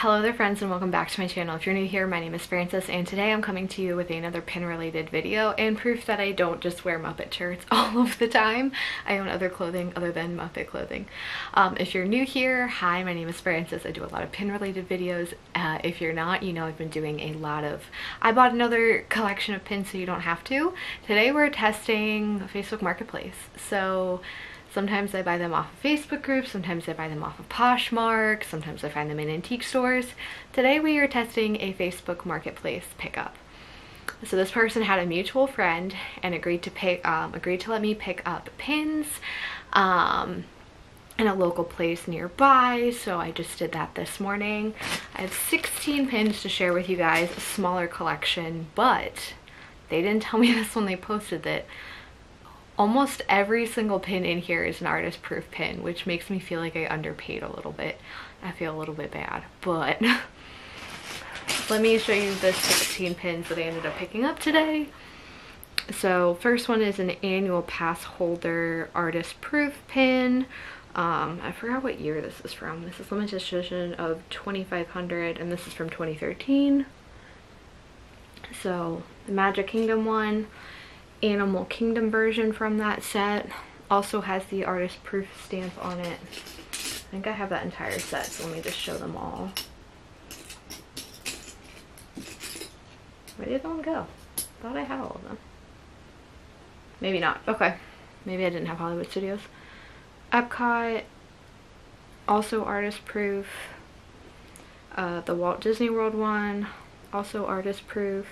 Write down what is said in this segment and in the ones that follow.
Hello there friends and welcome back to my channel. If you're new here, my name is Frances and today I'm coming to you with another pin related video and proof that I don't just wear Muppet shirts all of the time. I own other clothing other than Muppet clothing. Um, if you're new here, hi, my name is Frances. I do a lot of pin related videos. Uh, if you're not, you know I've been doing a lot of... I bought another collection of pins so you don't have to. Today we're testing Facebook Marketplace. So Sometimes I buy them off of Facebook groups, sometimes I buy them off of Poshmark, sometimes I find them in antique stores. Today we are testing a Facebook Marketplace pickup. So this person had a mutual friend and agreed to pay, um, agreed to let me pick up pins um, in a local place nearby. So I just did that this morning. I have 16 pins to share with you guys, a smaller collection, but they didn't tell me this when they posted it almost every single pin in here is an artist proof pin, which makes me feel like I underpaid a little bit. I feel a little bit bad, but let me show you the 16 pins that I ended up picking up today. So first one is an annual pass holder artist proof pin. Um, I forgot what year this is from. This is limited edition of 2500 and this is from 2013. So the Magic Kingdom one. Animal Kingdom version from that set. Also has the artist proof stamp on it. I think I have that entire set, so let me just show them all. Where did one go? Thought I had all of them. Maybe not. Okay. Maybe I didn't have Hollywood Studios. Epcot, also artist proof. Uh, the Walt Disney World one, also artist proof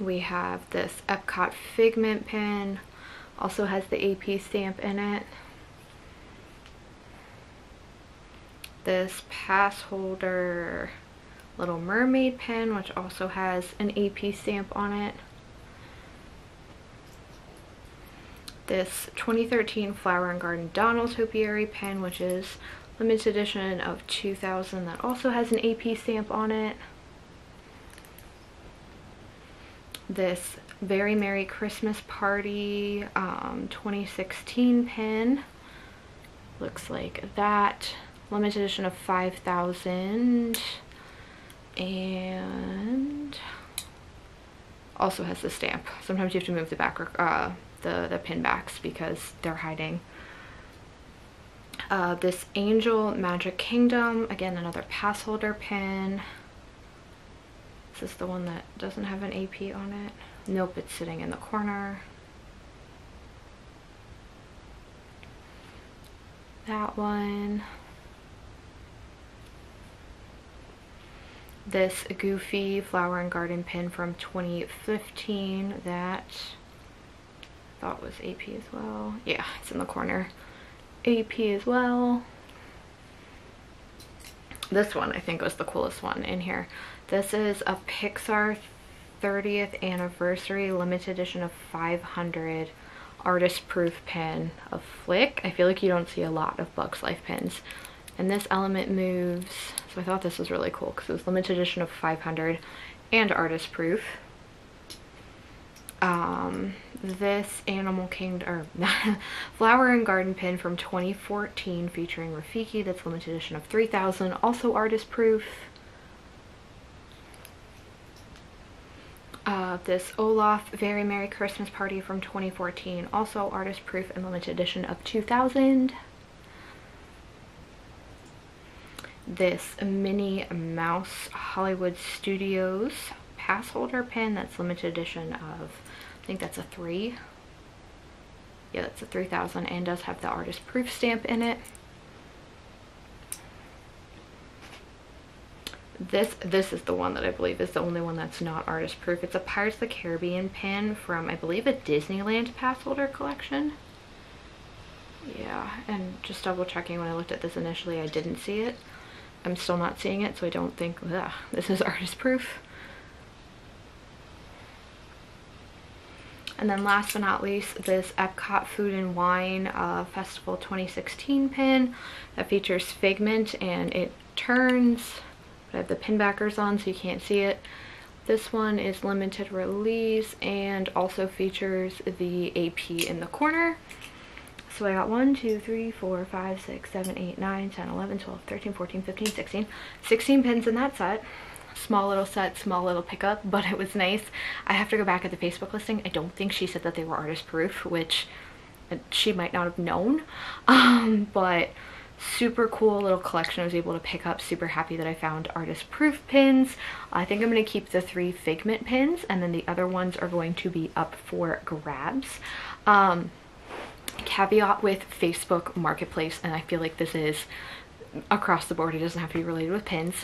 we have this Epcot Figment pen. Also has the AP stamp in it. This pass holder Little Mermaid pen, which also has an AP stamp on it. This 2013 Flower and Garden Donald Topiary pen, which is limited edition of 2000 that also has an AP stamp on it. This Very Merry Christmas Party um, 2016 pin. Looks like that. Limited edition of 5,000. And also has the stamp. Sometimes you have to move the back, uh, the, the pin backs because they're hiding. Uh, this Angel Magic Kingdom, again another pass holder pin. Is this the one that doesn't have an AP on it? Nope, it's sitting in the corner. That one. This Goofy Flower and Garden pin from 2015 that I thought was AP as well. Yeah, it's in the corner. AP as well. This one I think was the coolest one in here. This is a Pixar 30th anniversary limited edition of 500 artist proof pen of Flick. I feel like you don't see a lot of Bugs Life pens. And this element moves, so I thought this was really cool because it was limited edition of 500 and artist proof. Um, this Animal Kingdom, or Flower and Garden pin from 2014 featuring Rafiki that's limited edition of 3000, also artist proof. uh, this Olaf Very Merry Christmas Party from 2014, also artist proof and limited edition of 2000. This Minnie Mouse Hollywood Studios pass holder pin that's limited edition of, I think that's a 3. Yeah, that's a 3000 and does have the artist proof stamp in it. this this is the one that I believe is the only one that's not artist proof. It's a Pirates of the Caribbean pin from I believe a Disneyland pass holder collection. Yeah, and just double checking when I looked at this initially I didn't see it. I'm still not seeing it so I don't think ugh, this is artist proof. And then last but not least, this Epcot Food and Wine uh, Festival 2016 pin that features Figment and it turns But I have the pin backers on so you can't see it. This one is limited release and also features the AP in the corner. So I got 1, 2, 3, 4, 5, 6, 7, 8, 9, 10, 11, 12, 13, 14, 15, 16. 16 pins in that set. Small little set, small little pickup, but it was nice. I have to go back at the Facebook listing. I don't think she said that they were artist proof, which she might not have known. Um, but super cool little collection I was able to pick up. Super happy that I found artist proof pins. I think I'm going to keep the three Figment pins and then the other ones are going to be up for grabs. Um, caveat with Facebook Marketplace, and I feel like this is across the board, it doesn't have to be related with pins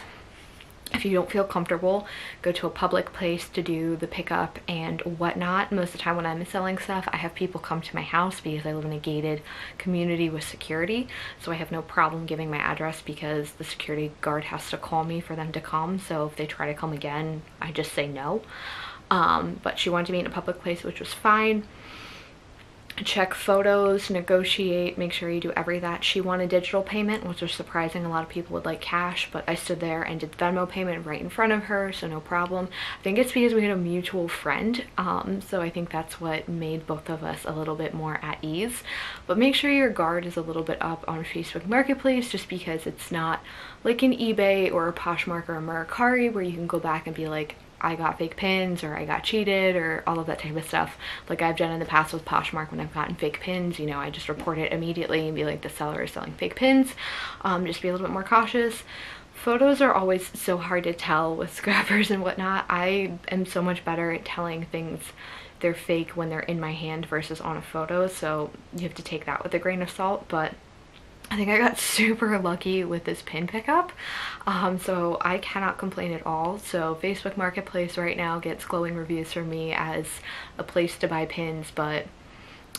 if you don't feel comfortable, go to a public place to do the pickup and whatnot. Most of the time when I'm selling stuff, I have people come to my house because I live in a gated community with security. So I have no problem giving my address because the security guard has to call me for them to come. So if they try to come again, I just say no. Um, but she wanted to meet in a public place, which was fine check photos, negotiate, make sure you do every that. She wanted digital payment, which was surprising. A lot of people would like cash, but I stood there and did Venmo payment right in front of her, so no problem. I think it's because we had a mutual friend, um, so I think that's what made both of us a little bit more at ease. But make sure your guard is a little bit up on Facebook Marketplace just because it's not like an eBay or a Poshmark or a Mercari where you can go back and be like, I got fake pins or I got cheated or all of that type of stuff. Like I've done in the past with Poshmark when I've gotten fake pins, you know, I just report it immediately and be like the seller is selling fake pins. Um, just be a little bit more cautious. Photos are always so hard to tell with scrappers and whatnot. I am so much better at telling things they're fake when they're in my hand versus on a photo. So you have to take that with a grain of salt, but I think I got super lucky with this pin pickup. Um, so I cannot complain at all. So Facebook Marketplace right now gets glowing reviews from me as a place to buy pins, but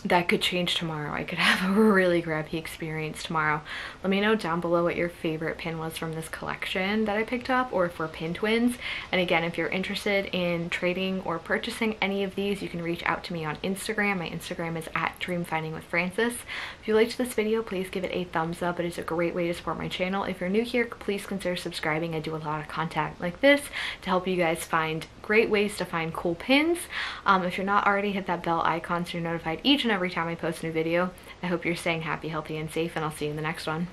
that could change tomorrow. I could have a really grabby experience tomorrow. Let me know down below what your favorite pin was from this collection that I picked up or if we're pin twins. And again, if you're interested in trading or purchasing any of these, you can reach out to me on Instagram. My Instagram is at dreamfinding with Frances. If you liked this video, please give it a thumbs up. It is a great way to support my channel. If you're new here, please consider subscribing. I do a lot of content like this to help you guys find great ways to find cool pins. Um, if you're not already, hit that bell icon so you're notified each and every time I post a new video. I hope you're staying happy, healthy, and safe, and I'll see you in the next one.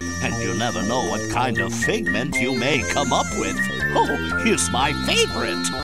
And you never know what kind of figment you may come up with. Oh, here's my favorite.